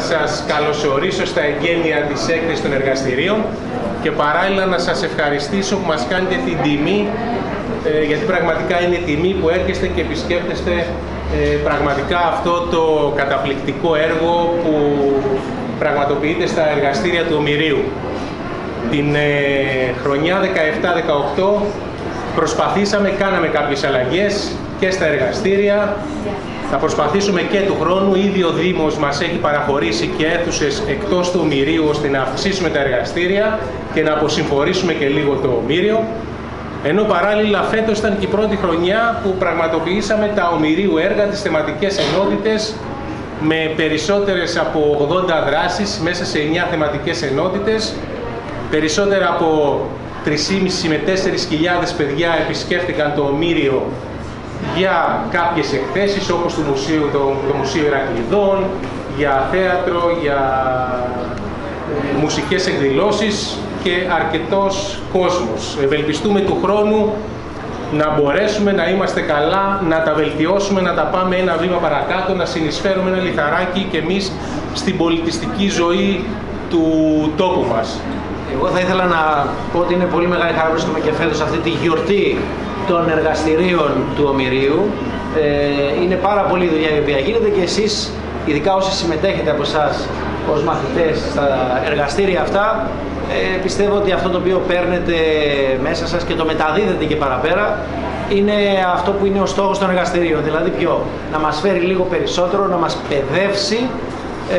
σας καλωσορίσω στα εγγένεια της έκθεσης των εργαστηρίων και παράλληλα να σας ευχαριστήσω που μας κάνετε την τιμή ε, γιατί πραγματικά είναι τιμή που έρχεστε και επισκέπτεστε ε, πραγματικά αυτό το καταπληκτικό έργο που πραγματοποιείται στα εργαστήρια του Ομηρίου. Την ε, χρονιά 17-18 προσπαθήσαμε, κάναμε κάποιες αλλαγές και στα εργαστήρια. Θα προσπαθήσουμε και του χρόνου. Ήδη ο Δήμος μας έχει παραχωρήσει και αίθουσες εκτός του Ομηρίου ώστε να αυξήσουμε τα εργαστήρια και να αποσυμφορήσουμε και λίγο το Ομήριο. Ενώ παράλληλα φέτος ήταν και η πρώτη χρονιά που πραγματοποιήσαμε τα ομοιρίου έργα, τις θεματικές ενότητες με περισσότερες από 80 δράσεις μέσα σε 9 θεματικές ενότητες. Περισσότερα από 3.500 με 4.000 παιδιά επισκέφτηκαν το Ομήριο για κάποιες εκθέσεις όπως το Μουσείο, το, το Μουσείο Ηρακλειδών, για θέατρο, για ε, μουσικές εκδηλώσεις και αρκετός κόσμος. Ευελπιστούμε του χρόνου να μπορέσουμε να είμαστε καλά, να τα βελτιώσουμε, να τα πάμε ένα βήμα παρακάτω, να συνεισφέρουμε ένα λιθαράκι και εμείς στην πολιτιστική ζωή του τόπου μας. Εγώ θα ήθελα να πω ότι είναι πολύ μεγάλη χαρά βρίσκομαι και φέτος αυτή τη γιορτή των εργαστηρίων του Ομηρίου. Ε, είναι πάρα πολύ δουλειά η οποία γίνεται και εσείς, ειδικά όσοι συμμετέχετε από εσάς ως μαθητές στα εργαστήρια αυτά, ε, πιστεύω ότι αυτό το οποίο παίρνετε μέσα σας και το μεταδίδετε και παραπέρα είναι αυτό που είναι ο στόχος των εργαστηρίων. Δηλαδή ποιο, να μας φέρει λίγο περισσότερο, να μας παιδεύσει ε,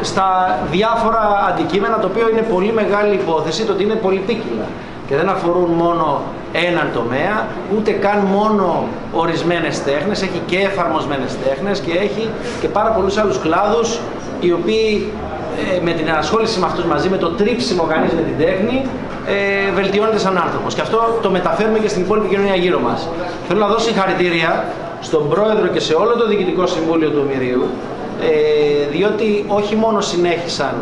στα διάφορα αντικείμενα, το οποίο είναι πολύ μεγάλη υπόθεση, το ότι είναι πολυπίκυλα και δεν αφορούν μόνο έναν τομέα, ούτε καν μόνο ορισμένες τέχνες, έχει και εφαρμοσμένες τέχνες και έχει και πάρα πολλούς άλλους κλάδους οι οποίοι ε, με την ενασχόληση με αυτούς μαζί, με το τρίψιμο κανείς με την τέχνη, ε, βελτιώνεται σαν άνθρωπος. Και αυτό το μεταφέρουμε και στην υπόλοιπη κοινωνία γύρω μας. Θέλω να δώσω συγχαρητήρια στον Πρόεδρο και σε όλο το Διοικητικό Συμβούλιο του Ομηρίου, ε, διότι όχι μόνο συνέχισαν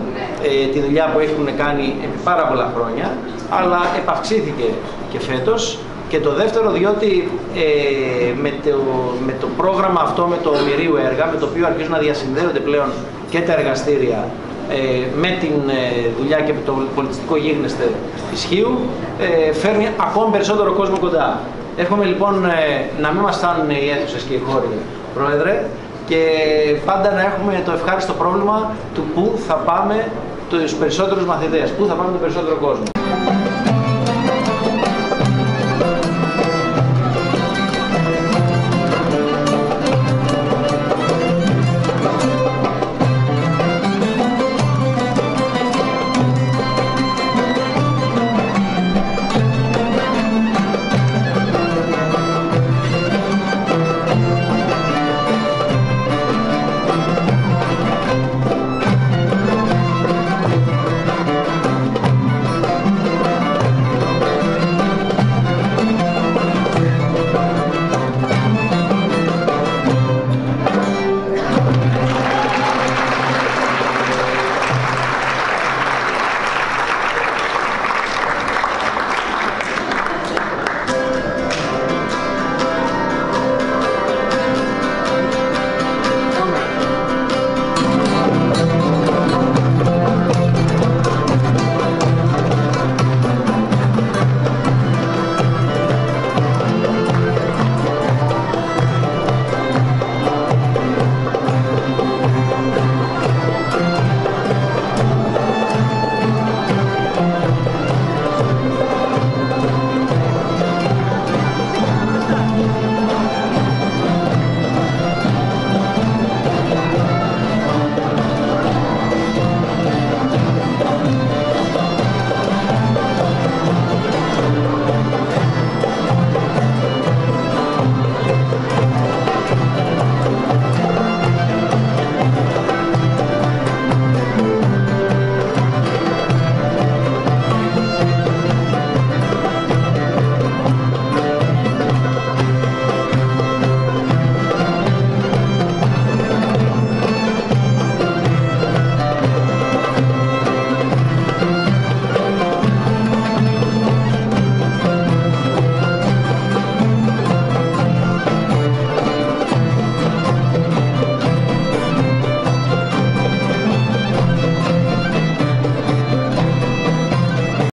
ε, τη δουλειά που έχουν κάνει επί πάρα πολλά χρόνια, αλλά επαυξήθηκε και φέτος και το δεύτερο διότι ε, με, το, με το πρόγραμμα αυτό, με το Ομηρίου έργα, με το οποίο αρχίζουν να διασυνδέονται πλέον και τα εργαστήρια ε, με την ε, δουλειά και με το πολιτιστικό γίγνεσθε ισχύου, ε, φέρνει ακόμη περισσότερο κόσμο κοντά. Εύχομαι λοιπόν να μην μας φτάνουν οι αίθουσες και οι χώροι, Πρόεδρε, και πάντα να έχουμε το ευχάριστο πρόβλημα του πού θα πάμε τους περισσότερους μαθητές, πού θα πάμε τον περισσότερο κόσμο.